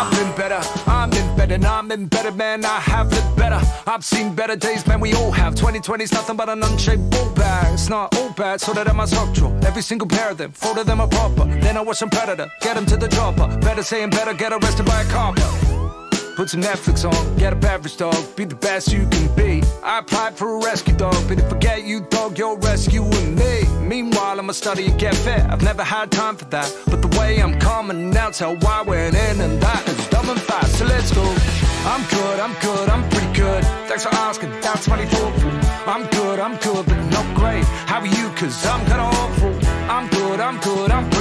I've been better, I'm in better, and I'm in better, man. I have it better. I've seen better days, man. We all have. 2020's nothing but an unshaped ball bag. It's not all bad, so that I'm a structural. Every single pair of them, four of them are proper. Then I watch some predator, get him to the dropper. Better saying better, get arrested by a copper. Put some Netflix on, get a beverage dog, be the best you can be. I applied for a rescue dog, but if I get you, dog, you're rescuing me. Meanwhile, I'ma study and get fit. I've never had time for that, but the way I'm coming out, tell why I went in and that So let's go. I'm good, I'm good, I'm pretty good. Thanks for asking, that's 24 I'm good, I'm good, but not great. How are you? Cause I'm kinda awful. I'm good, I'm good, I'm good.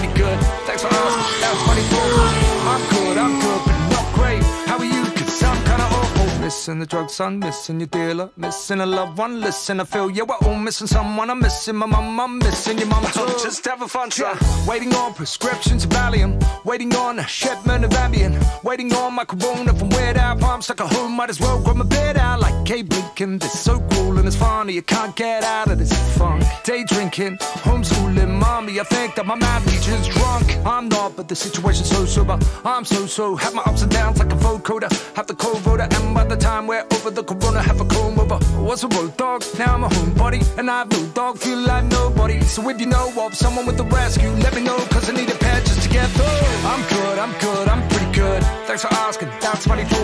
Missing the drug son, missing your dealer, missing a loved one. Listen, I feel yeah, we're all missing someone. I'm missing my mum, I'm missing your mum too. Just having fun, son. Waiting on prescriptions of Valium, waiting on a shipment of Ambien, waiting on my corona from Weird Al. I'm stuck at home, might as well grab my bed out like Kate Bacon. This so cool and it's funny, you can't get out of this funk. Day drinking, homeschooling, mommy. I think that my mind just drunk. I'm not, but the situation's so sober. I'm so so, have my ups and downs like a vocoder. Have the cold voter, and by the time we're over the corona, have a comb over. Was a road dog, now I'm a homebody, and I have no dog, feel like nobody. So if you know of someone with a rescue, let me know, cause I need a pet just to get through. I'm good, I'm good, I'm pretty good. Thanks for asking, that's 24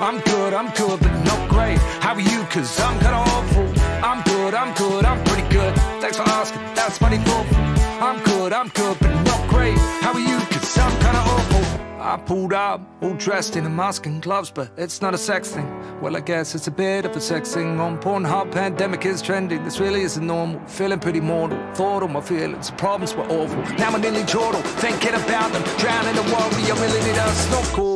I'm good, I'm good, but not great. How are you? Cause I'm kinda awful. I'm good, I'm good, I'm pretty good. Thanks for asking, that's 24 I'm good, I'm good, but I pulled up, all dressed in a mask and gloves, but it's not a sex thing. Well, I guess it's a bit of a sex thing. On Pornhub, pandemic is trending. This really isn't normal. Feeling pretty mortal. Thought all my feelings, problems were awful. Now I'm nearly chortle, thinking about them. Drowning the worry, I really need a snorkel.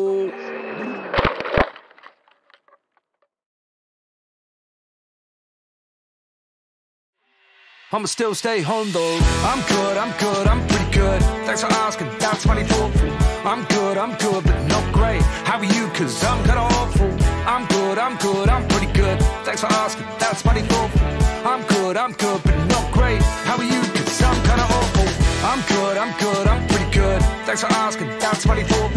I'ma still stay home though. I'm good, I'm good, I'm pretty good. Thanks for asking, that's 24 I'm good, I'm good, but not great. How are you? Cause I'm kinda awful. I'm good, I'm good, I'm pretty good. Thanks for asking, that's 24 I'm good, I'm good, but not great. How are you? Cause I'm kinda awful. I'm good, I'm good, I'm pretty good. Thanks for asking, that's 24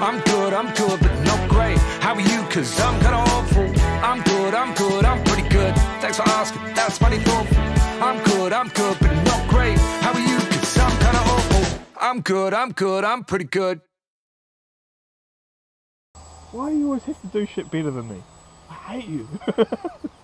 I'm good, I'm good, but not great. How are you? Cause I'm kinda awful. I'm good, I'm good, I'm pretty good. Thanks for asking, that's 24 I'm good, I'm good, but not great. How are you? I'm kinda awful. I'm good, I'm good, I'm pretty good. Why do you always have to do shit better than me? I hate you.